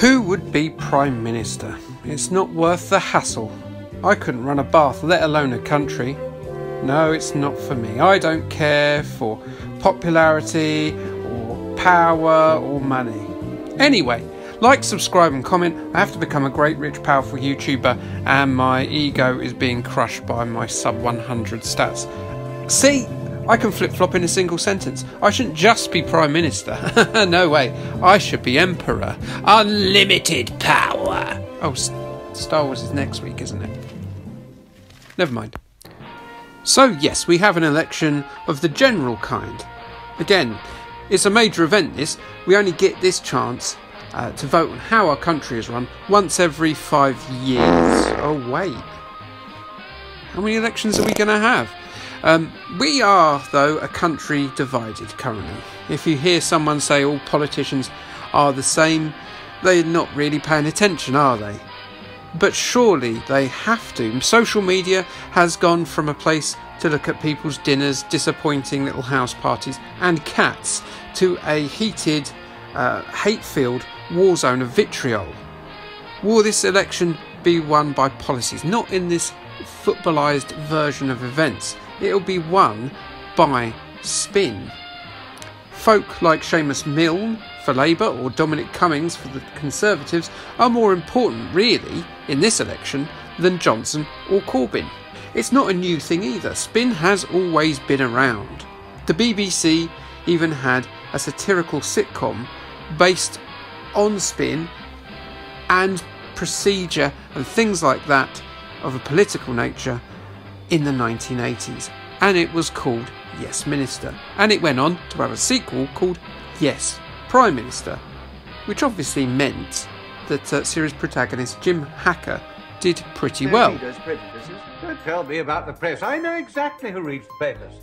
Who would be Prime Minister? It's not worth the hassle. I couldn't run a bath, let alone a country. No, it's not for me. I don't care for popularity or power or money. Anyway, like, subscribe, and comment. I have to become a great, rich, powerful YouTuber, and my ego is being crushed by my sub 100 stats. See, I can flip flop in a single sentence. I shouldn't just be Prime Minister. no way. I should be Emperor. Unlimited power. Oh, Star Wars is next week, isn't it? Never mind. So, yes, we have an election of the general kind. Again, it's a major event, this. We only get this chance uh, to vote on how our country is run once every five years. Oh, wait. How many elections are we going to have? Um, we are, though, a country divided currently. If you hear someone say all politicians are the same, they're not really paying attention, are they? But surely they have to. Social media has gone from a place to look at people's dinners, disappointing little house parties, and cats to a heated, uh, hate filled war zone of vitriol. Will this election be won by policies, not in this footballised version of events? It'll be won by spin. Folk like Seamus Milne for Labour or Dominic Cummings for the Conservatives are more important, really, in this election than Johnson or Corbyn. It's not a new thing either, spin has always been around. The BBC even had a satirical sitcom based on spin and procedure and things like that of a political nature in the 1980s, and it was called Yes Minister. And it went on to have a sequel called Yes Prime Minister, which obviously meant that uh, series protagonist Jim Hacker did pretty well. Don't tell me about the press. I know exactly who reads the papers.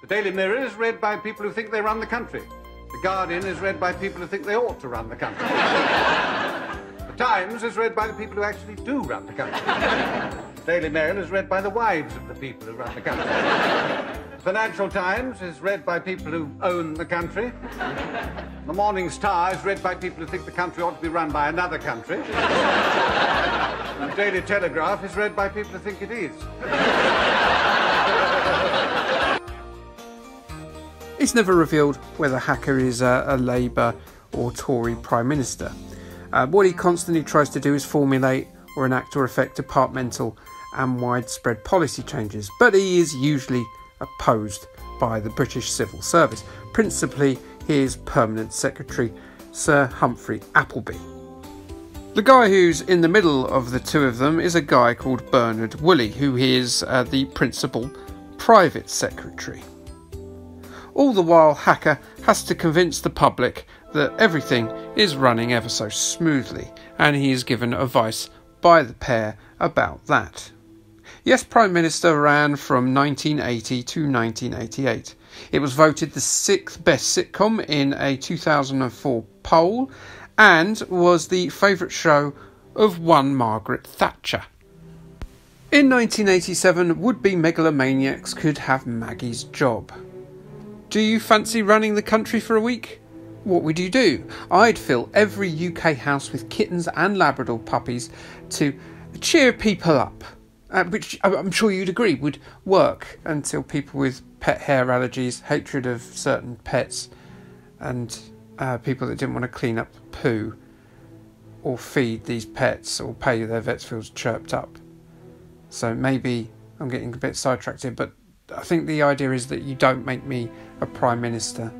The Daily Mirror is read by people who think they run the country. The Guardian is read by people who think they ought to run the country. the Times is read by the people who actually do run the country. the Daily Mail is read by the wives of the people who run the country. The Financial Times is read by people who own the country. The Morning Star is read by people who think the country ought to be run by another country. the Daily Telegraph is read by people who think it is. It's never revealed whether Hacker is a, a Labour or Tory Prime Minister. Uh, what he constantly tries to do is formulate or enact or effect departmental and widespread policy changes, but he is usually opposed by the British Civil Service, principally his Permanent Secretary, Sir Humphrey Appleby. The guy who's in the middle of the two of them is a guy called Bernard Woolley, who is uh, the Principal Private Secretary. All the while, Hacker has to convince the public that everything is running ever so smoothly, and he is given advice by the pair about that. Yes, Prime Minister ran from 1980 to 1988. It was voted the sixth best sitcom in a 2004 poll and was the favourite show of one Margaret Thatcher. In 1987, would be megalomaniacs could have Maggie's job. Do you fancy running the country for a week? What would you do? I'd fill every UK house with kittens and Labrador puppies to cheer people up, uh, which I'm sure you'd agree would work until people with pet hair allergies, hatred of certain pets, and uh, people that didn't want to clean up poo or feed these pets or pay their vets feels chirped up. So maybe I'm getting a bit sidetracked here, but I think the idea is that you don't make me a prime minister.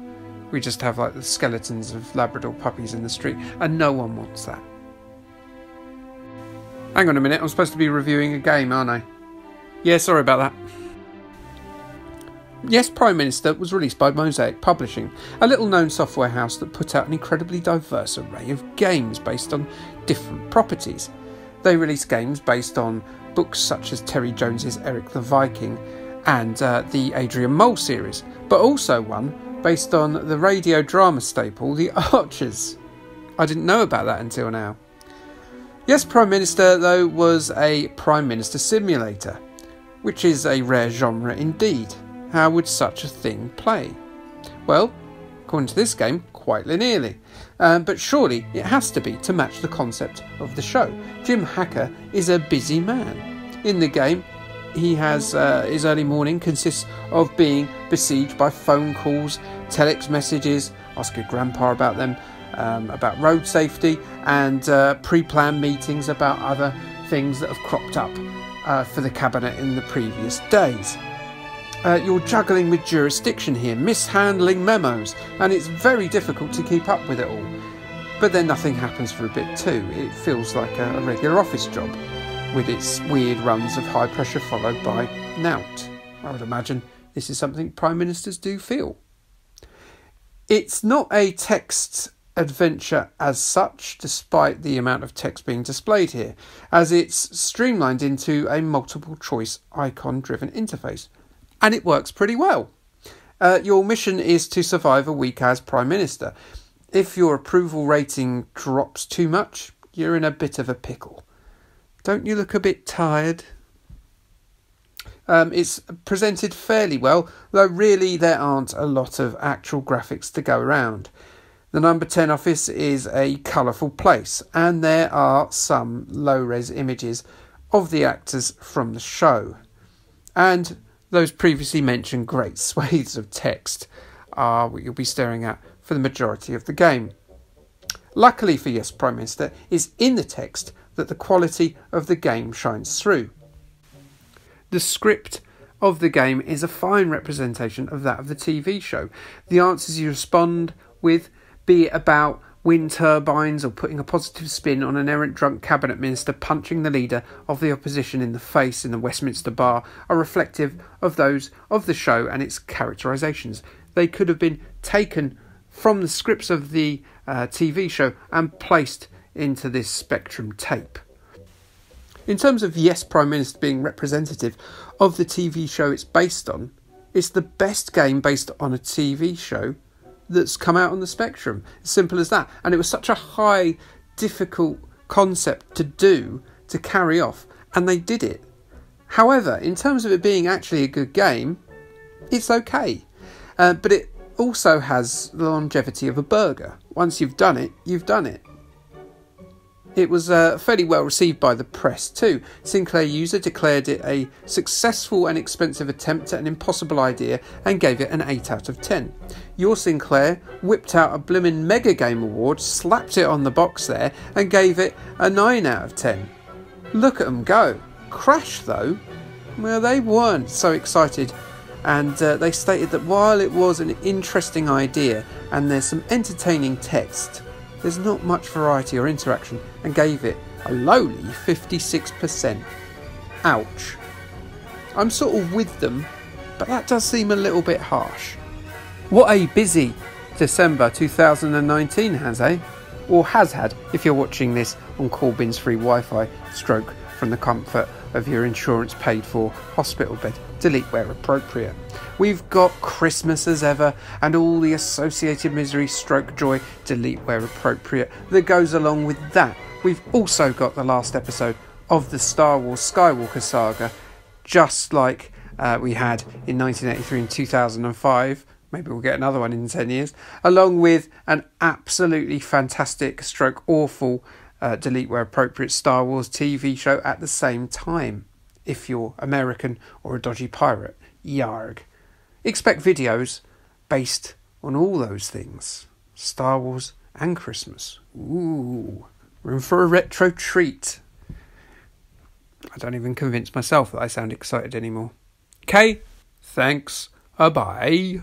We just have like the skeletons of Labrador puppies in the street, and no one wants that. Hang on a minute, I'm supposed to be reviewing a game, aren't I? Yeah, sorry about that. Yes, Prime Minister was released by Mosaic Publishing, a little known software house that put out an incredibly diverse array of games based on different properties. They release games based on books such as Terry Jones's Eric the Viking and uh, the Adrian Mole series, but also one based on the radio drama staple The Archers. I didn't know about that until now. Yes, Prime Minister, though, was a Prime Minister simulator, which is a rare genre indeed. How would such a thing play? Well, according to this game, quite linearly. Um, but surely it has to be to match the concept of the show. Jim Hacker is a busy man. In the game, he has uh, his early morning consists of being besieged by phone calls, telex messages, ask your grandpa about them, um, about road safety, and uh, pre planned meetings about other things that have cropped up uh, for the cabinet in the previous days. Uh, you're juggling with jurisdiction here, mishandling memos, and it's very difficult to keep up with it all. But then nothing happens for a bit too. It feels like a, a regular office job, with its weird runs of high pressure followed by nout. I would imagine this is something prime ministers do feel. It's not a text adventure as such, despite the amount of text being displayed here, as it's streamlined into a multiple choice icon driven interface and it works pretty well. Uh, your mission is to survive a week as Prime Minister. If your approval rating drops too much, you're in a bit of a pickle. Don't you look a bit tired? Um, it's presented fairly well, though really there aren't a lot of actual graphics to go around. The number 10 office is a colourful place, and there are some low res images of the actors from the show. And those previously mentioned great swathes of text are what you'll be staring at for the majority of the game. Luckily for Yes Prime Minister, it's in the text that the quality of the game shines through. The script of the game is a fine representation of that of the TV show. The answers you respond with, be it about wind turbines or putting a positive spin on an errant drunk cabinet minister punching the leader of the opposition in the face in the Westminster bar are reflective of those of the show and its characterisations. They could have been taken from the scripts of the uh, TV show and placed into this Spectrum tape. In terms of Yes Prime Minister being representative of the TV show it's based on, it's the best game based on a TV show that's come out on the spectrum. Simple as that. And it was such a high, difficult concept to do, to carry off, and they did it. However, in terms of it being actually a good game, it's okay. Uh, but it also has the longevity of a burger. Once you've done it, you've done it. It was uh, fairly well received by the press too. Sinclair User declared it a successful and expensive attempt at an impossible idea and gave it an 8 out of 10. Your Sinclair whipped out a blimmin' Mega Game Award, slapped it on the box there, and gave it a 9 out of 10. Look at them go. Crash though, well, they weren't so excited and uh, they stated that while it was an interesting idea and there's some entertaining text, there's not much variety or interaction and gave it a lowly 56%. Ouch. I'm sort of with them, but that does seem a little bit harsh. What a busy December 2019 has, eh? Or has had if you're watching this on Corbyn's free Wi Fi stroke from the comfort of your insurance paid for hospital bed. Delete where appropriate. We've got Christmas as ever and all the associated misery, stroke joy, delete where appropriate, that goes along with that. We've also got the last episode of the Star Wars Skywalker saga, just like uh, we had in 1983 and 2005. Maybe we'll get another one in 10 years, along with an absolutely fantastic, stroke awful uh, delete where appropriate Star Wars TV show at the same time. If you're American or a dodgy pirate, yarg. Expect videos based on all those things Star Wars and Christmas. Ooh, room for a retro treat. I don't even convince myself that I sound excited anymore. Okay, thanks. Bye bye.